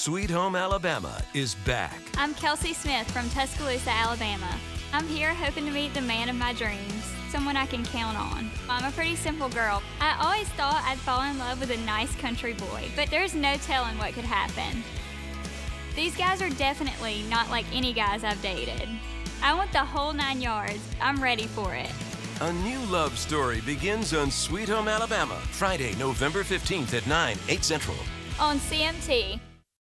Sweet Home Alabama is back. I'm Kelsey Smith from Tuscaloosa, Alabama. I'm here hoping to meet the man of my dreams, someone I can count on. I'm a pretty simple girl. I always thought I'd fall in love with a nice country boy, but there's no telling what could happen. These guys are definitely not like any guys I've dated. I want the whole nine yards. I'm ready for it. A new love story begins on Sweet Home Alabama, Friday, November 15th at 9, 8 Central. On CMT.